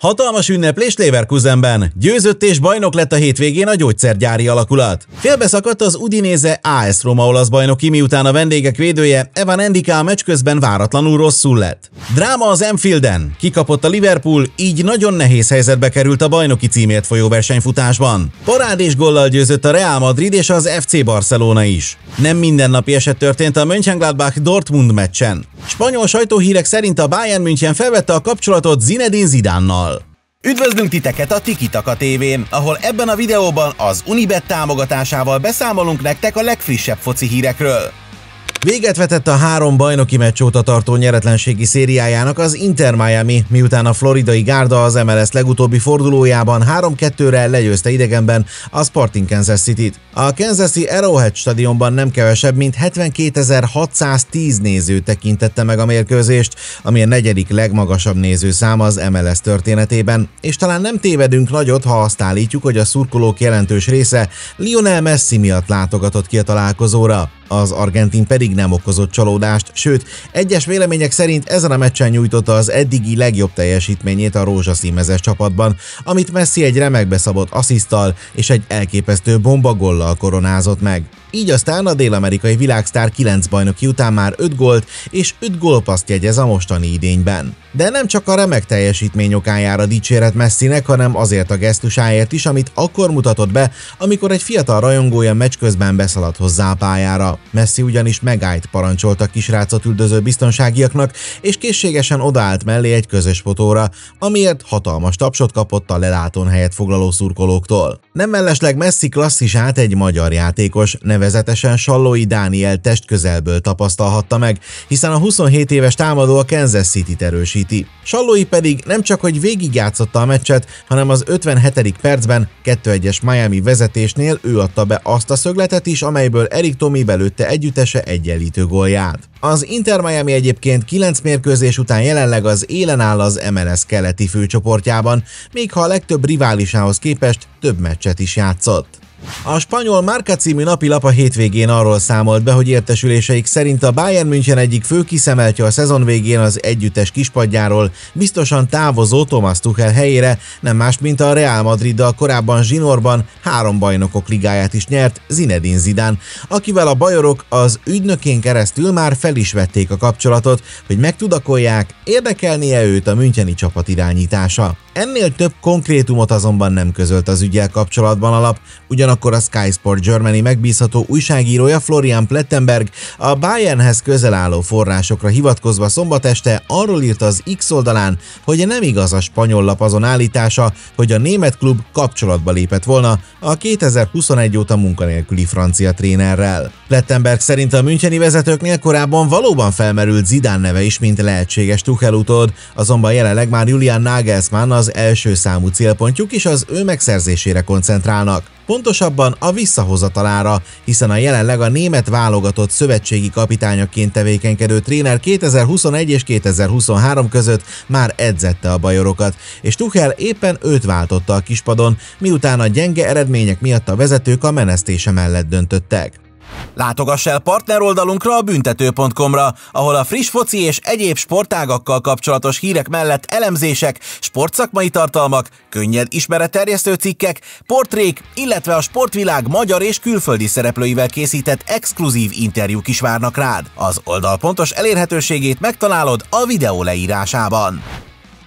Hatalmas ünneplés Leverkusenben. Győzött és bajnok lett a hétvégén a gyógyszergyári alakulat. Félbeszakadt az Udinéze AS Roma olasz bajnoki, miután a vendégek védője Evan Endika a meccs közben váratlanul rosszul lett. Dráma az Enfielden. Kikapott a Liverpool, így nagyon nehéz helyzetbe került a bajnoki címért folyó versenyfutásban. Parádés gollal győzött a Real Madrid és az FC Barcelona is. Nem mindennapi eset történt a Mönchengladbach Dortmund meccsen. Spanyol sajtóhírek szerint a Bayern München felvette a kapcsolatot Zinedine Zidánnal. Üdvözlünk titeket a Tikitaka tévén, ahol ebben a videóban az Unibet támogatásával beszámolunk nektek a legfrissebb foci hírekről. Véget vetett a három bajnoki meccs óta tartó nyeretlenségi szériájának az Inter Miami, miután a floridai gárda az MLS legutóbbi fordulójában 3-2-re legyőzte idegenben a Sporting Kansas City-t. A Kansas-i Arrowhead stadionban nem kevesebb, mint 72.610 néző tekintette meg a mérkőzést, ami a negyedik legmagasabb nézőszám az MLS történetében, és talán nem tévedünk nagyot, ha azt állítjuk, hogy a szurkolók jelentős része Lionel Messi miatt látogatott ki a találkozóra az argentin pedig nem okozott csalódást, sőt, egyes vélemények szerint ezen a meccsen nyújtotta az eddigi legjobb teljesítményét a rózsaszínmezes csapatban, amit Messi egy remekbe szabott asszisztal és egy elképesztő bombagollal koronázott meg. Így aztán a dél-amerikai világsztár 9 bajnoki után már 5 gólt és 5 gólpaszt jegyez a mostani idényben. De nem csak a remek teljesítmény okájára dicséret Messinek, hanem azért a gesztusáért is, amit akkor mutatott be, amikor egy fiatal rajongója meccs közben beszaladt hozzá a pályára. Messi ugyanis megállt parancsolta kisrácot üldöző biztonságiaknak, és készségesen odaállt mellé egy közös fotóra, amiért hatalmas tapsot kapott a lelátón helyet foglaló szurkolóktól. Nem mellesleg Messi klasszisát egy magyar játékos, nevezetesen Sallói Dániel test közelből tapasztalhatta meg, hiszen a 27 éves támadó a Kansas City-t erősíti. Sallói pedig nem csak hogy végigjátszotta a meccset, hanem az 57. percben 2-1-es Miami vezetésnél ő adta be azt a szögletet is, amelyből Erik Tomi belőtte együttese egyenlítő gólját. Az Inter Miami egyébként 9 mérkőzés után jelenleg az élen áll az MLS keleti főcsoportjában, még ha a legtöbb riválisához képest több meccset is játszott. A spanyol Marca című napilap a hétvégén arról számolt be, hogy értesüléseik szerint a Bayern München egyik fő kiszemeltje a szezon végén az együttes kispadjáról biztosan távozó Thomas Tuchel helyére, nem más, mint a Real Madrid a korábban zsinórban három bajnokok ligáját is nyert Zinedine Zidane, akivel a bajorok az ügynökén keresztül már fel is vették a kapcsolatot, hogy megtudakolják, érdekelnie őt a Müncheni csapat irányítása. Ennél több konkrétumot azonban nem közölt az ügyel kapcsolatban alap, ugyanakkor a Sky Sport Germany megbízható újságírója Florian Plettenberg a Bayernhez közel álló forrásokra hivatkozva szombat este arról írt az X oldalán, hogy nem igaz a spanyol lap azon állítása, hogy a német klub kapcsolatba lépett volna a 2021 óta munkanélküli francia trénerrel. Plettenberg szerint a müncheni vezetőknél korábban valóban felmerült Zidane neve is, mint lehetséges Tuchel utód, azonban jelenleg már Julian Nagelsmann az első számú célpontjuk is az ő megszerzésére koncentrálnak. Pontosabban a visszahozatalára, hiszen a jelenleg a német válogatott szövetségi kapitányaként tevékenykedő tréner 2021 és 2023 között már edzette a bajorokat, és Tuchel éppen őt váltotta a kispadon, miután a gyenge eredmények miatt a vezetők a menesztése mellett döntöttek. Látogass el partneroldalunkra a büntető.com-ra, ahol a friss foci és egyéb sportágakkal kapcsolatos hírek mellett elemzések, sportszakmai tartalmak, könnyed ismeretterjesztő cikkek, portrék, illetve a sportvilág magyar és külföldi szereplőivel készített exkluzív interjúk is várnak rád. Az oldal pontos elérhetőségét megtalálod a videó leírásában.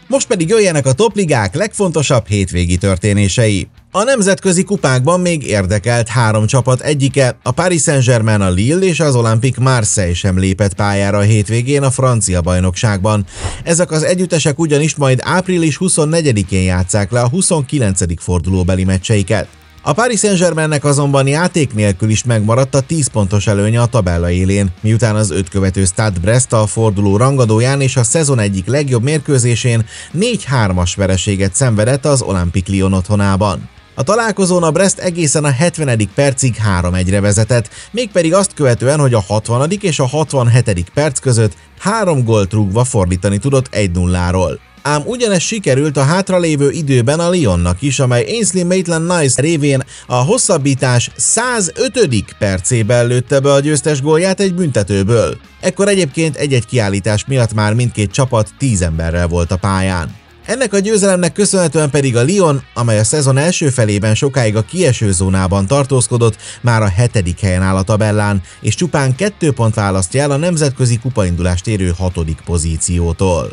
Most pedig jöjjenek a topligák legfontosabb hétvégi történései. A nemzetközi kupákban még érdekelt három csapat egyike, a Paris Saint-Germain, a Lille és az Olympique Marseille sem lépett pályára a hétvégén a francia bajnokságban. Ezek az együttesek ugyanis majd április 24-én játszák le a 29. fordulóbeli meccseiket. A Paris Saint-Germainnek azonban játék nélkül is megmaradt a 10 pontos előnye a tabella élén, miután az öt követő Stade Brest a forduló rangadóján és a szezon egyik legjobb mérkőzésén 4-3-as vereséget szenvedett az Olympique Lyon otthonában. A találkozón a Brest egészen a 70. percig 3-1-re vezetett, mégpedig azt követően, hogy a 60. és a 67. perc között három gólt rúgva fordítani tudott 1-0-ról. Ám ugyanez sikerült a hátralévő időben a Lyonnak is, amely Ainsley Maitland-Nice révén a hosszabbítás 105. percében lőtte be a győztes gólját egy büntetőből. Ekkor egyébként egy-egy kiállítás miatt már mindkét csapat 10 emberrel volt a pályán. Ennek a győzelemnek köszönhetően pedig a Lyon, amely a szezon első felében sokáig a kieső zónában tartózkodott, már a hetedik helyen áll a tabellán, és csupán kettő pont választja el a nemzetközi kupaindulást érő hatodik pozíciótól.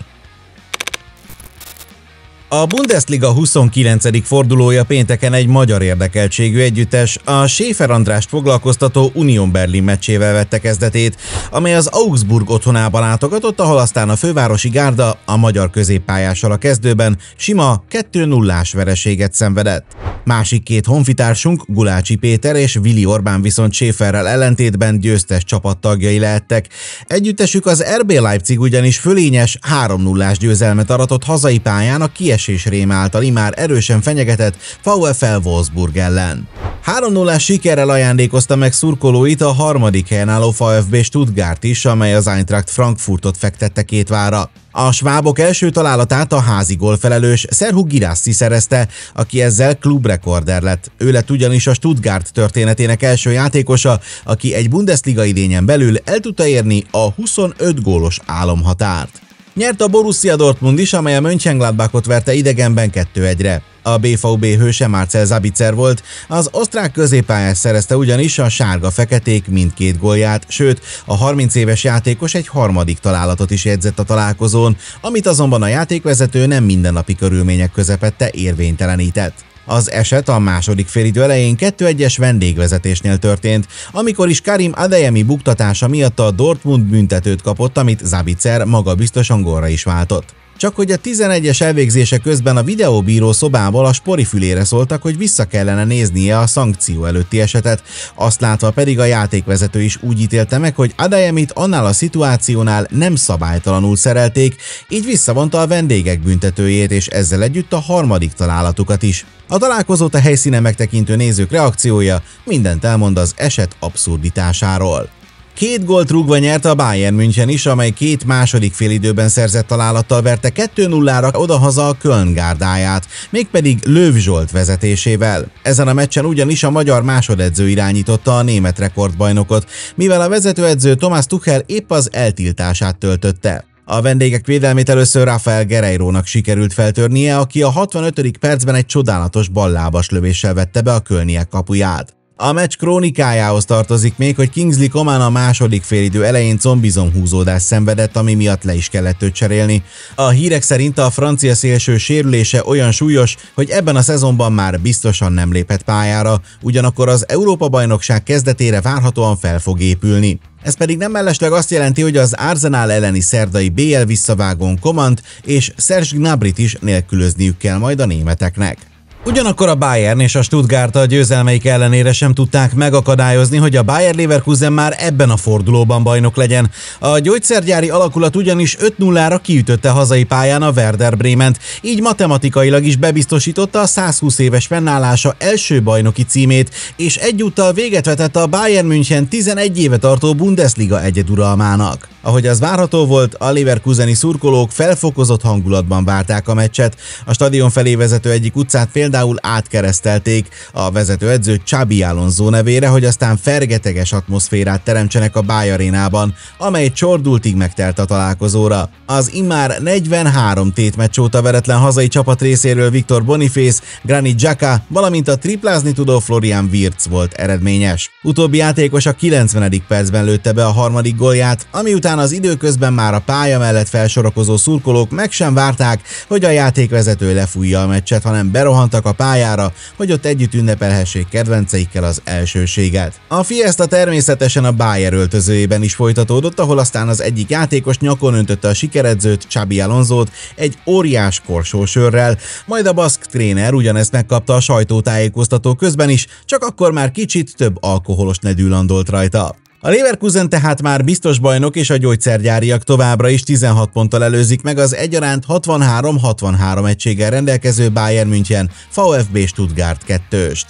A Bundesliga 29. fordulója pénteken egy magyar érdekeltségű együttes, a Schäfer Andrást foglalkoztató Union Berlin meccsével vette kezdetét, amely az Augsburg otthonában látogatott, ahol aztán a fővárosi gárda a magyar középpályással a kezdőben sima 2-0-ás vereséget szenvedett. Másik két honfitársunk, Gulácsi Péter és Vili Orbán viszont Schäferrel ellentétben győztes csapattagjai lehettek. Együttesük az RB Leipzig ugyanis fölényes 3-0-ás győzelmet aratott hazai pályán a kies kiesés rém által imár erősen fenyegetett VfL Wolfsburg ellen. 3-0-ás sikerrel ajándékozta meg szurkolóit a harmadik helyen álló VfB Stuttgart is, amely az Eintracht Frankfurtot fektette két vára. A svábok első találatát a házi gólfelelős Serhu Girassi szerezte, aki ezzel klubrekorder lett. Ő lett ugyanis a Stuttgart történetének első játékosa, aki egy Bundesliga idényen belül el tudta érni a 25 gólos álomhatárt. Nyert a Borussia Dortmund is, amely a Mönchengladbachot verte idegenben 2-1-re. A BVB hőse Marcel Zabitzer volt, az osztrák középpályás szerezte ugyanis a sárga-feketék mindkét gólját, sőt, a 30 éves játékos egy harmadik találatot is jegyzett a találkozón, amit azonban a játékvezető nem mindennapi körülmények közepette érvénytelenített. Az eset a második félidő elején 2-1-es vendégvezetésnél történt, amikor is Karim Adeyemi buktatása miatt a Dortmund büntetőt kapott, amit Zabitzer maga biztosan gólra is váltott. Csak hogy a 11-es elvégzése közben a videóbíró szobából a spori fülére szóltak, hogy vissza kellene néznie a szankció előtti esetet, azt látva pedig a játékvezető is úgy ítélte meg, hogy Adayemit annál a szituációnál nem szabálytalanul szerelték, így visszavonta a vendégek büntetőjét és ezzel együtt a harmadik találatukat is. A találkozót a helyszínen megtekintő nézők reakciója mindent elmond az eset abszurditásáról. Két gólt rúgva nyerte a Bayern München is, amely két második félidőben szerzett találattal verte 2-0-ra odahaza a Köln gárdáját, mégpedig Löv Zsolt vezetésével. Ezen a meccsen ugyanis a magyar másodedző irányította a német rekordbajnokot, mivel a vezetőedző Thomas Tuchel épp az eltiltását töltötte. A vendégek védelmét először Rafael Guerreirónak sikerült feltörnie, aki a 65. percben egy csodálatos ballábas lövéssel vette be a kölniek kapuját. A meccs krónikájához tartozik még, hogy Kingsley Coman a második félidő elején combizom húzódás szenvedett, ami miatt le is kellett őt cserélni. A hírek szerint a francia szélső sérülése olyan súlyos, hogy ebben a szezonban már biztosan nem lépett pályára, ugyanakkor az Európa-bajnokság kezdetére várhatóan fel fog épülni. Ez pedig nem mellesleg azt jelenti, hogy az Arsenal elleni szerdai BL visszavágón Komant és Serge Gnabrit is nélkülözniük kell majd a németeknek. Ugyanakkor a Bayern és a Stuttgart a győzelmeik ellenére sem tudták megakadályozni, hogy a Bayer Leverkusen már ebben a fordulóban bajnok legyen. A gyógyszergyári alakulat ugyanis 5-0-ra kiütötte hazai pályán a Werder Brement, így matematikailag is bebiztosította a 120 éves fennállása első bajnoki címét, és egyúttal véget vetett a Bayern München 11 éve tartó Bundesliga egyeduralmának. Ahogy az várható volt, a Leverkuseni szurkolók felfokozott hangulatban várták a meccset. A stadion felé vezető egyik utcát például átkeresztelték a vezetőedző Csabi Alonso nevére, hogy aztán fergeteges atmoszférát teremtsenek a Bájarénában, amely csordultig megtelt a találkozóra. Az immár 43 tétmeccs óta veretlen hazai csapat részéről Viktor Boniface, Granit Xhaka, valamint a triplázni tudó Florian Wirtz volt eredményes. Utóbbi játékos a 90. percben lőtte be a harmadik gólját, ami után az időközben már a pálya mellett felsorakozó szurkolók meg sem várták, hogy a játékvezető lefújja a meccset, hanem berohantak a pályára, hogy ott együtt ünnepelhessék kedvenceikkel az elsőséget. A fiesta természetesen a Bayer öltözőjében is folytatódott, ahol aztán az egyik játékos nyakon öntötte a sikeredzőt, Csabi Alonzót egy óriás korsósörrel, majd a baszk tréner ugyanezt megkapta a sajtótájékoztató közben is, csak akkor már kicsit több alkoholos nedű landolt rajta. A Leverkusen tehát már biztos bajnok, és a gyógyszergyáriak továbbra is 16 ponttal előzik meg az egyaránt 63-63 egységgel rendelkező Bayern München VfB Stuttgart 2-st.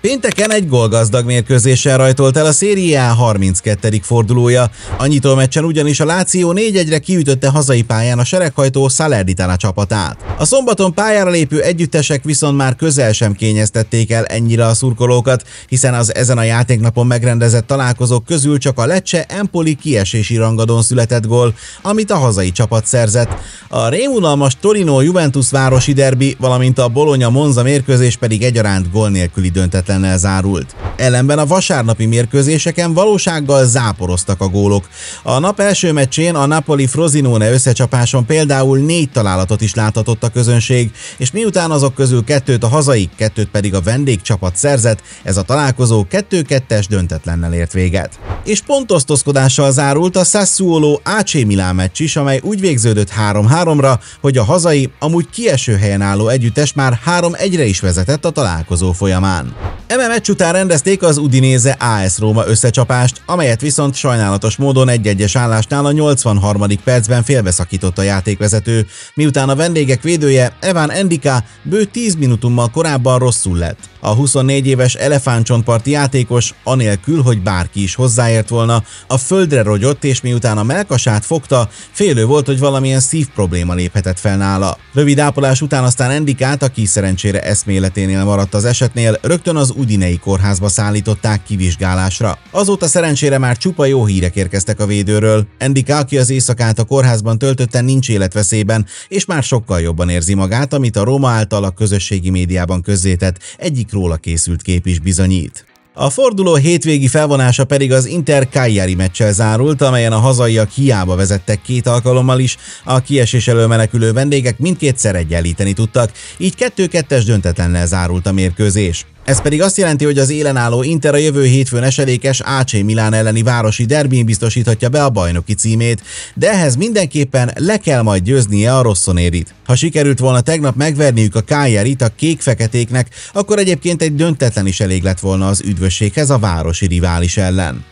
Pénteken egy gólgazdag mérkőzéssel rajtolt el a szériá 32. fordulója. A nyitó meccsen ugyanis a Láció 4-1-re kiütötte hazai pályán a sereghajtó Salernitana csapatát. A szombaton pályára lépő együttesek viszont már közel sem kényeztették el ennyire a szurkolókat, hiszen az ezen a játéknapon megrendezett találkozók közül csak a Lecce Empoli kiesési rangadón született gól, amit a hazai csapat szerzett. A rémunalmas Torino-Juventus városi derbi, valamint a Bologna-Monza mérkőzés pedig egyaránt gól nélküli döntet döntetlennel zárult. Ellenben a vasárnapi mérkőzéseken valósággal záporoztak a gólok. A nap első meccsén a Napoli Frosinone összecsapáson például négy találatot is láthatott a közönség, és miután azok közül kettőt a hazai, kettőt pedig a vendégcsapat szerzett, ez a találkozó 2-2-es döntetlennel ért véget. És pontosztozkodással zárult a Sassuolo AC Milán meccs is, amely úgy végződött 3-3-ra, hogy a hazai, amúgy kieső helyen álló együttes már 3-1-re is vezetett a találkozó folyamán. Eme meccs után rendezték az Udinéze AS Róma összecsapást, amelyet viszont sajnálatos módon egy-egyes állásnál a 83. percben félbeszakított a játékvezető, miután a vendégek védője Evan Endika bő 10 minutummal korábban rosszul lett. A 24 éves elefántcsontparti játékos, anélkül, hogy bárki is hozzáért volna, a földre rogyott, és miután a melkasát fogta, félő volt, hogy valamilyen szív probléma léphetett fel nála. Rövid ápolás után aztán Endikát, aki szerencsére eszméleténél maradt az esetnél, rögtön az Udinei kórházba szállították kivizsgálásra. Azóta szerencsére már csupa jó hírek érkeztek a védőről. Endika, aki az éjszakát a kórházban töltötte, nincs életveszélyben, és már sokkal jobban érzi magát, amit a Roma által a közösségi médiában közzétett egyik róla készült kép is bizonyít. A forduló hétvégi felvonása pedig az Inter Cagliari meccsel zárult, amelyen a hazaiak hiába vezettek két alkalommal is, a kiesés elől menekülő vendégek mindkétszer egyenlíteni tudtak, így 2-2-es döntetlennel zárult a mérkőzés. Ez pedig azt jelenti, hogy az élen álló Inter a jövő hétfőn esedékes AC Milán elleni városi derbin biztosíthatja be a bajnoki címét, de ehhez mindenképpen le kell majd győznie a Rossonérit. Ha sikerült volna tegnap megverniük a Cagliarit a kék-feketéknek, akkor egyébként egy döntetlen is elég lett volna az üdvösséghez a városi rivális ellen.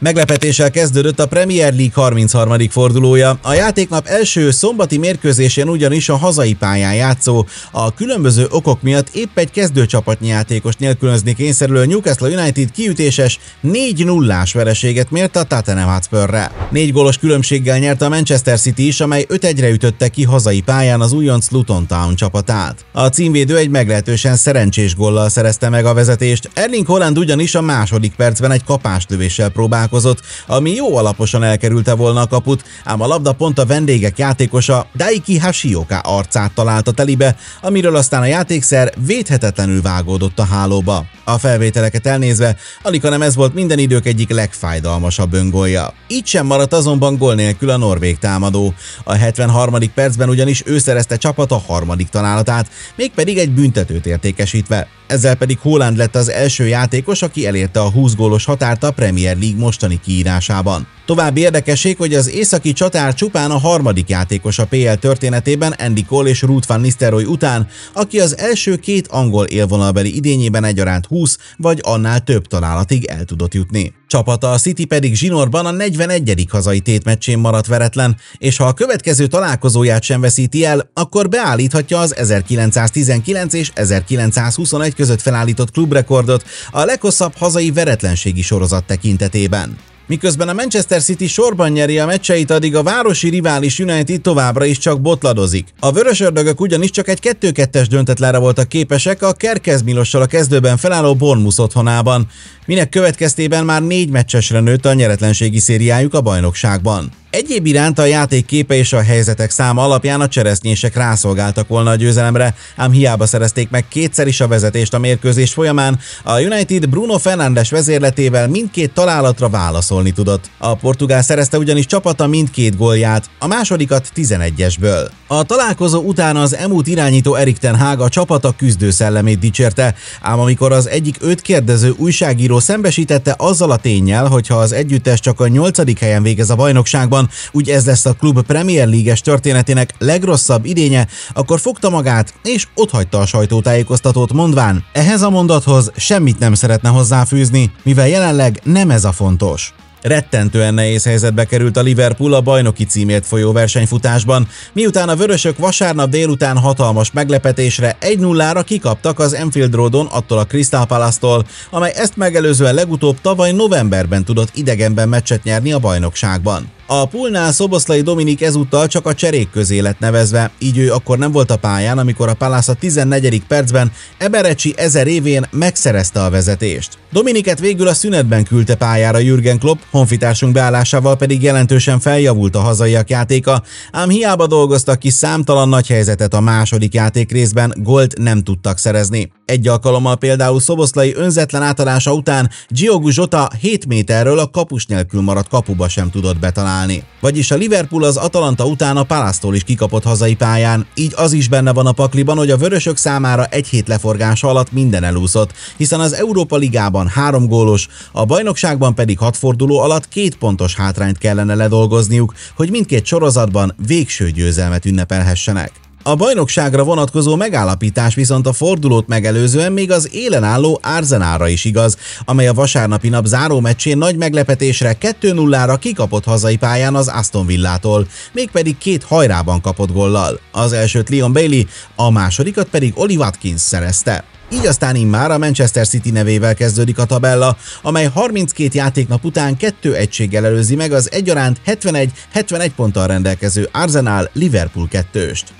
Meglepetéssel kezdődött a Premier League 33. fordulója. A játéknap első szombati mérkőzésén ugyanis a hazai pályán játszó, a különböző okok miatt épp egy kezdőcsapatnyi játékos nélkülözni kényszerülő Newcastle United kiütéses 4-0-ás vereséget mért a Tottenham Hotspurre. Négy gólos különbséggel nyert a Manchester City is, amely 5-1-re ütötte ki hazai pályán az újonc Luton Town csapatát. A címvédő egy meglehetősen szerencsés gollal szerezte meg a vezetést, Erling Holland ugyanis a második percben egy kapáslövéssel próbál próbálkozott, ami jó alaposan elkerülte volna a kaput, ám a labda pont a vendégek játékosa Daiki Hashioka arcát találta telibe, amiről aztán a játékszer védhetetlenül vágódott a hálóba. A felvételeket elnézve, alig nem ez volt minden idők egyik legfájdalmasabb öngolja. Így sem maradt azonban gól nélkül a norvég támadó. A 73. percben ugyanis ő szerezte csapat a harmadik találatát, mégpedig egy büntetőt értékesítve. Ezzel pedig Holland lett az első játékos, aki elérte a 20 gólos határt a Premier League mostani kiírásában. További érdekesség, hogy az északi csatár csupán a harmadik játékos a PL történetében Andy Cole és Ruth van Nistelrooy után, aki az első két angol élvonalbeli idényében egyaránt 20 vagy annál több találatig el tudott jutni. Csapata a City pedig zsinórban a 41. hazai tétmeccsén maradt veretlen, és ha a következő találkozóját sem veszíti el, akkor beállíthatja az 1919 és 1921 között felállított klubrekordot a leghosszabb hazai veretlenségi sorozat tekintetében. Miközben a Manchester City sorban nyeri a meccseit, addig a városi rivális United továbbra is csak botladozik. A vörösördögök ugyanis csak egy 2-2-es döntetlenre voltak képesek a Kerkez Milossal a kezdőben felálló Bournemouth otthonában, minek következtében már négy meccsesre nőtt a nyeretlenségi szériájuk a bajnokságban. Egyéb iránt a játék képe és a helyzetek száma alapján a cseresznyések rászolgáltak volna a győzelemre, ám hiába szerezték meg kétszer is a vezetést a mérkőzés folyamán, a United Bruno Fernandes vezérletével mindkét találatra válaszolni tudott. A portugál szerezte ugyanis csapata mindkét gólját, a másodikat 11-esből. A találkozó után az emút irányító Erik Ten Hag a csapata küzdő szellemét dicsérte, ám amikor az egyik öt kérdező újságíró szembesítette azzal a tényel, hogy ha az együttes csak a nyolcadik helyen végez a bajnokságban, sorozatban, úgy ez lesz a klub Premier League-es történetének legrosszabb idénye, akkor fogta magát és otthagyta a sajtótájékoztatót mondván, ehhez a mondathoz semmit nem szeretne hozzáfűzni, mivel jelenleg nem ez a fontos. Rettentően nehéz helyzetbe került a Liverpool a bajnoki címért folyó versenyfutásban, miután a vörösök vasárnap délután hatalmas meglepetésre 1-0-ra kikaptak az Enfield Roadon attól a Crystal Palace-tól, amely ezt megelőzően legutóbb tavaly novemberben tudott idegenben meccset nyerni a bajnokságban. A pulnál Szoboszlai Dominik ezúttal csak a cserék közé lett nevezve, így ő akkor nem volt a pályán, amikor a Palace a 14. percben Eberecsi ezer évén megszerezte a vezetést. Dominiket végül a szünetben küldte pályára Jürgen Klopp, honfitársunk beállásával pedig jelentősen feljavult a hazaiak játéka, ám hiába dolgoztak ki számtalan nagy helyzetet a második játék részben, gólt nem tudtak szerezni. Egy alkalommal például Szoboszlai önzetlen átadása után Giogu Zsota 7 méterről a kapus nélkül maradt kapuba sem tudott betalálni. Vagyis a Liverpool az Atalanta után a Palasztól is kikapott hazai pályán, így az is benne van a pakliban, hogy a vörösök számára egy hét leforgása alatt minden elúszott, hiszen az Európa Ligában három gólos, a bajnokságban pedig hat forduló alatt két pontos hátrányt kellene ledolgozniuk, hogy mindkét sorozatban végső győzelmet ünnepelhessenek. A bajnokságra vonatkozó megállapítás viszont a fordulót megelőzően még az élen álló Arzenára is igaz, amely a vasárnapi nap záró meccsén nagy meglepetésre 2-0-ra kikapott hazai pályán az Aston Villától, mégpedig két hajrában kapott gollal. Az elsőt Leon Bailey, a másodikat pedig Oli Watkins szerezte. Így aztán immár a Manchester City nevével kezdődik a tabella, amely 32 játéknap után kettő egységgel előzi meg az egyaránt 71-71 ponttal rendelkező Arsenal Liverpool kettőst.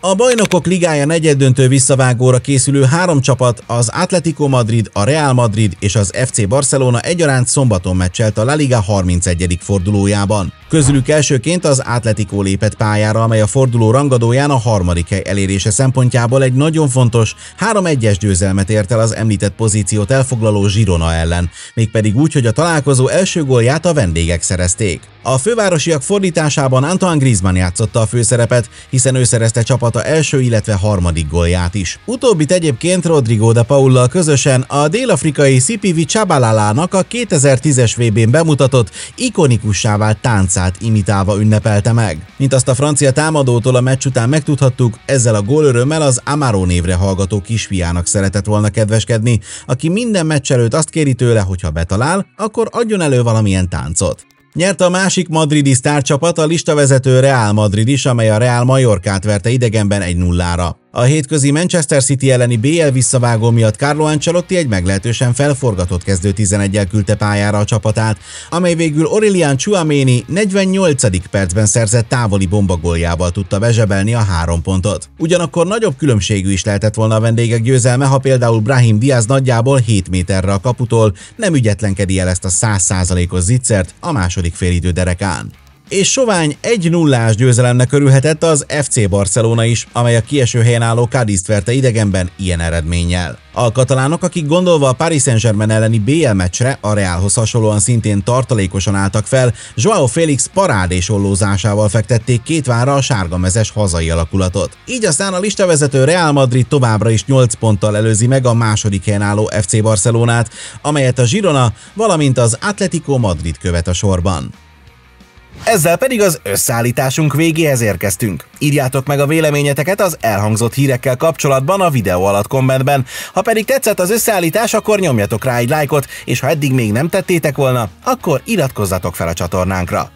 A Bajnokok Ligája negyeddöntő visszavágóra készülő három csapat, az Atletico Madrid, a Real Madrid és az FC Barcelona egyaránt szombaton meccselt a La Liga 31. fordulójában. Közülük elsőként az Atletico lépett pályára, amely a forduló rangadóján a harmadik hely elérése szempontjából egy nagyon fontos 3-1-es győzelmet ért el az említett pozíciót elfoglaló Girona ellen, mégpedig úgy, hogy a találkozó első gólját a vendégek szerezték. A fővárosiak fordításában Antoine Griezmann játszotta a főszerepet, hiszen ő szerezte csapata első, illetve harmadik gólját is. Utóbbit egyébként Rodrigo de Paullal közösen a dél-afrikai Sipivi Csabalalának a 2010-es VB-n bemutatott ikonikussá vált táncát imitálva ünnepelte meg. Mint azt a francia támadótól a meccs után megtudhattuk, ezzel a gólörömmel az Amaro névre hallgató kisfiának szeretett volna kedveskedni, aki minden meccs előtt azt kéri tőle, hogy ha betalál, akkor adjon elő valamilyen táncot. Nyert a másik madridi sztárcsapat, a listavezető Real Madrid is, amely a Real Mallorcát verte idegenben 1-0-ra. A hétközi Manchester City elleni BL visszavágó miatt Carlo Ancelotti egy meglehetősen felforgatott kezdő 11-el küldte pályára a csapatát, amely végül Aurelian Chouameni 48. percben szerzett távoli bombagóljával tudta bezsebelni a három pontot. Ugyanakkor nagyobb különbségű is lehetett volna a vendégek győzelme, ha például Brahim Diaz nagyjából 7 méterre a kaputól nem ügyetlenkedi el ezt a 100%-os zicsert a második félidő derekán és sovány 1 0 győzelemnek örülhetett az FC Barcelona is, amely a kieső helyen álló Cadiz verte idegenben ilyen eredménnyel. A katalánok, akik gondolva a Paris Saint-Germain elleni BL meccsre a Realhoz hasonlóan szintén tartalékosan álltak fel, Joao Félix parádés ollózásával fektették két vára a sárgamezes hazai alakulatot. Így aztán a listavezető Real Madrid továbbra is 8 ponttal előzi meg a második helyen álló FC Barcelonát, amelyet a Girona, valamint az Atletico Madrid követ a sorban. Ezzel pedig az összeállításunk végéhez érkeztünk. Írjátok meg a véleményeteket az elhangzott hírekkel kapcsolatban a videó alatt kommentben. Ha pedig tetszett az összeállítás, akkor nyomjatok rá egy lájkot, és ha eddig még nem tettétek volna, akkor iratkozzatok fel a csatornánkra.